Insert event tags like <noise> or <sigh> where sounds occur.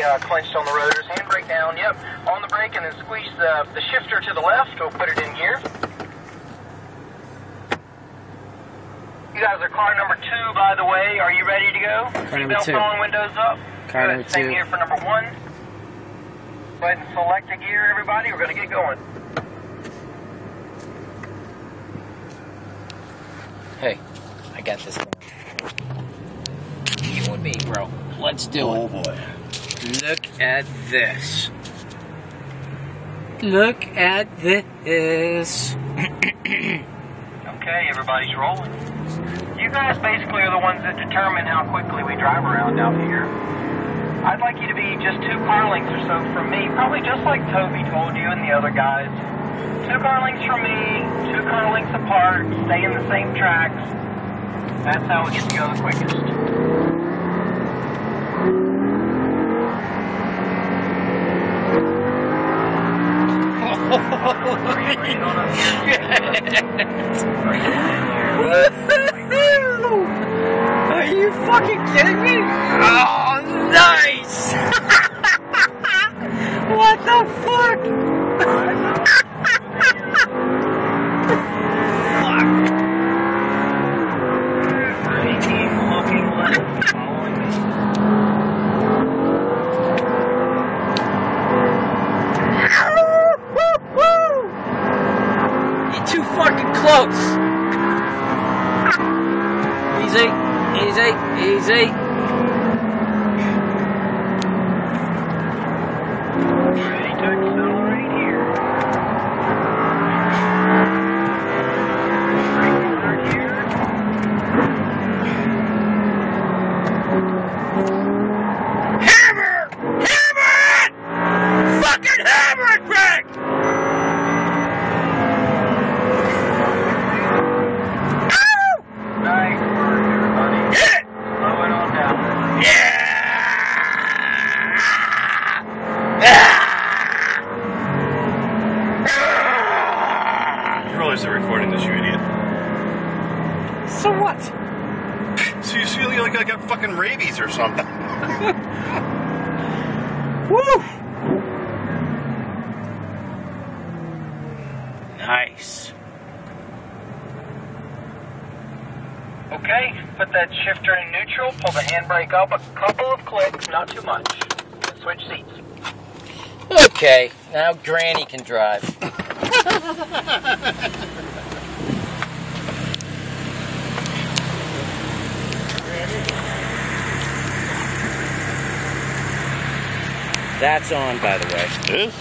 fully uh, clenched on the rotors. Handbrake down, yep. On the brake and then squeeze the, the shifter to the left. We'll put it in here. You guys are car number two, by the way. Are you ready to go? Car number Seatbelt two. on, windows up. Car Good. number Same two. here for number one. Go ahead and select a gear, everybody. We're going to get going. Hey, I got this. You and me, bro. Let's do Oh it. boy. Look at this. Look at this. Okay, everybody's rolling. You guys basically are the ones that determine how quickly we drive around out here. I'd like you to be just two car lengths or so from me, probably just like Toby told you and the other guys. Two car lengths from me, two car lengths apart, stay in the same tracks. That's how it gets to go the quickest. <laughs> Are you fucking kidding me? Oh, nice! <laughs> what the fuck? fuck. Keep looking left, following me. You're too close. Easy, easy, easy. Ready to accelerate here. Brake hard here. Hammer! Hammer it! Fucking hammer it, Greg! Ow! Nice work, everybody. Hit it! Slow it on down. Yeah! Ah! You realize they're recording this, you idiot. So what? So you feel like I got fucking rabies or something. <laughs> Woo! Nice. Okay, put that shifter in neutral, pull the handbrake up a couple of clicks, not too much. Switch seats. Okay, now Granny can drive. That's on, by the way. It is?